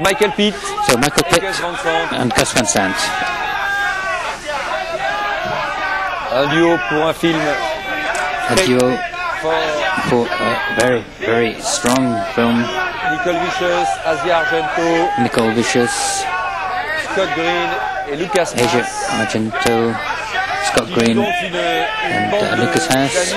Michael Pitt, So Michael Pitt and Gus Van Sant. un duo pour un film A duo for a very, very strong film. Nicole Vicius, Asia Argento, Nicole Vicius, Scott Green et Lukas Asia Argento, Scott Green, donc une, une and, uh, Lukas Haas.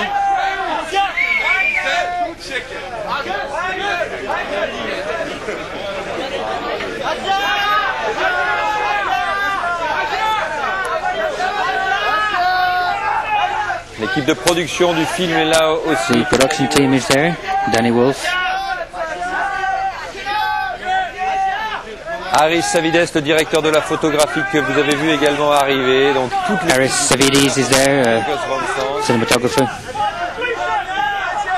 L'équipe de production du film est là aussi. The production team is there. Danny Wolf, Haris Savides, le directeur de la photographie que vous avez vu également arriver. Donc Harris Savides is there, uh, cinematographer.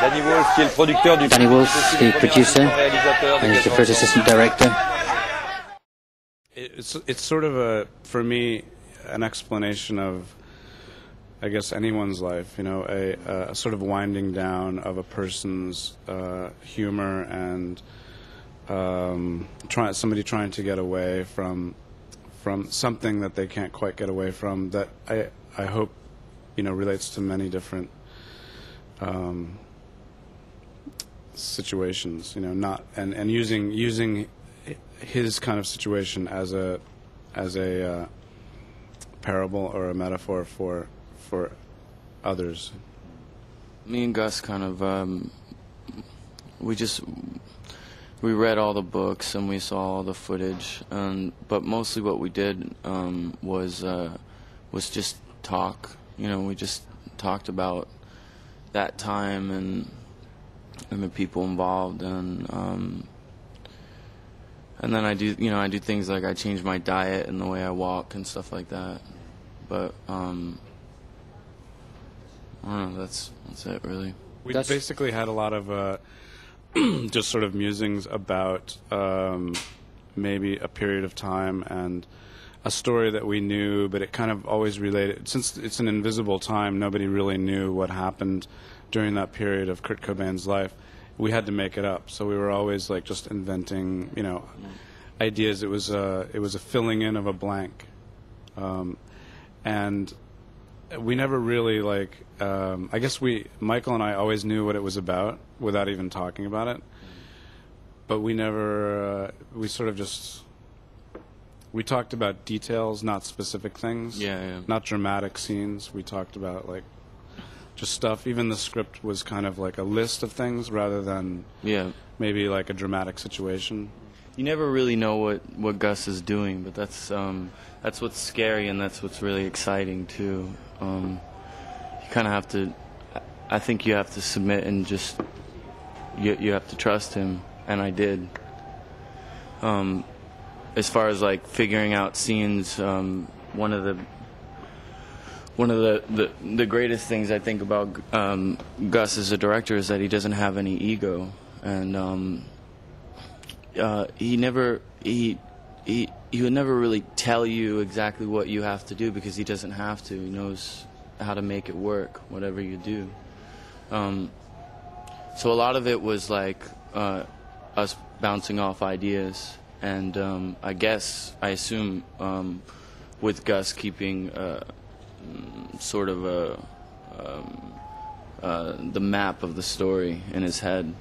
Danny Wolf qui est le producteur du Danny film, Wolf, c'est aussi the producer, and he's the first assistant director. It's it's sort of a for me an explanation of I guess anyone's life. You know, a, a sort of winding down of a person's uh, humor and um, try, somebody trying to get away from from something that they can't quite get away from. That I I hope you know relates to many different. Um, situations you know not and and using using his kind of situation as a as a uh, parable or a metaphor for for others. me and Gus kind of um, we just we read all the books and we saw all the footage and but mostly what we did um, was uh, was just talk you know we just talked about that time and and the people involved and um, and then I do you know I do things like I change my diet and the way I walk and stuff like that but um, I don't know that's that's it really We That's- basically had a lot of uh, just sort of musings about um, maybe a period of time and a story that we knew, but it kind of always related. Since it's an invisible time, nobody really knew what happened during that period of Kurt Cobain's life. We had to make it up, so we were always like just inventing, you know, ideas. It was a it was a filling in of a blank, um, and we never really like um, i guess we michael and i always knew what it was about without even talking about it. But we never uh, we sort of just we talked about details not specific things. Yeah, yeah. not dramatic scenes. We talked about like just stuff. Even the script was kind of like a list of things rather than yeah. maybe like a dramatic situation you never really know what, what Gus is doing, but that's um, that's what's scary and that's what's really exciting too. Um, you kind of have to, I- think you have to submit and just you you have to trust him, and I did. Um, as far as like figuring out scenes, um, one of the one of the, the, the greatest things I think about um, Gus as a director is that he doesn't have any ego, and um, uh, he never he he he would never really tell you exactly what you have to do because he doesn't have to. He knows how to make it work, whatever you do. Um, so a lot of it was like uh, us bouncing off ideas, and um, I guess I assume um, with Gus keeping uh, sort of a um, uh, the map of the story in his head.